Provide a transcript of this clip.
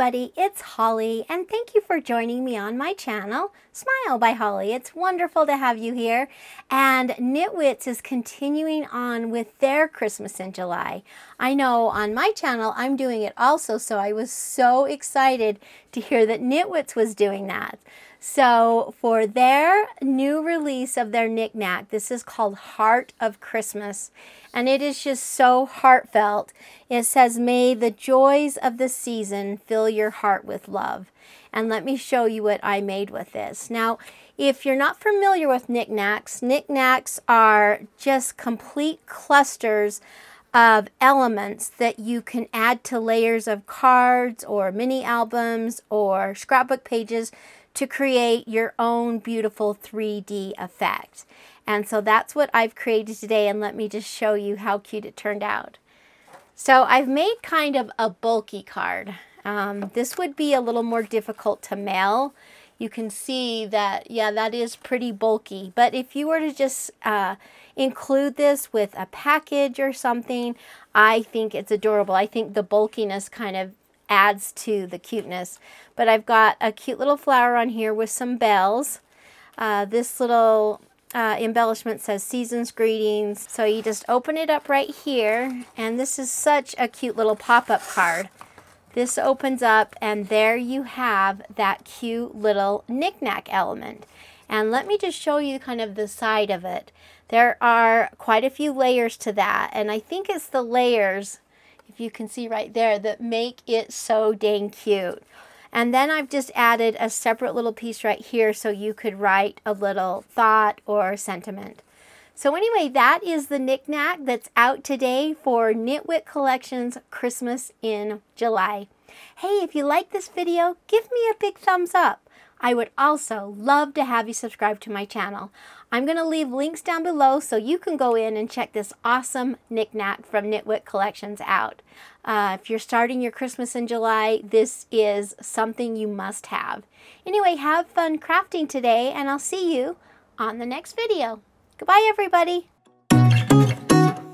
everybody, it's Holly and thank you for joining me on my channel, Smile by Holly. It's wonderful to have you here and Nitwits is continuing on with their Christmas in July. I know on my channel I'm doing it also so I was so excited to hear that Nitwits was doing that. So for their new release of their knickknack, this is called Heart of Christmas. And it is just so heartfelt. It says, May the joys of the season fill your heart with love. And let me show you what I made with this. Now, if you're not familiar with knickknacks, knickknacks are just complete clusters of elements that you can add to layers of cards or mini albums or scrapbook pages to create your own beautiful 3D effect. And so that's what I've created today and let me just show you how cute it turned out. So I've made kind of a bulky card. Um, this would be a little more difficult to mail. You can see that, yeah, that is pretty bulky. But if you were to just uh, include this with a package or something, I think it's adorable. I think the bulkiness kind of adds to the cuteness. But I've got a cute little flower on here with some bells. Uh, this little uh, embellishment says season's greetings. So you just open it up right here. And this is such a cute little pop-up card. This opens up and there you have that cute little knickknack element. And let me just show you kind of the side of it. There are quite a few layers to that. And I think it's the layers if you can see right there, that make it so dang cute. And then I've just added a separate little piece right here so you could write a little thought or sentiment. So anyway, that is the knickknack that's out today for Nitwit Collections Christmas in July. Hey, if you like this video, give me a big thumbs up. I would also love to have you subscribe to my channel. I'm going to leave links down below so you can go in and check this awesome knickknack from Nitwit Collections out. Uh, if you're starting your Christmas in July, this is something you must have. Anyway, have fun crafting today and I'll see you on the next video. Goodbye everybody.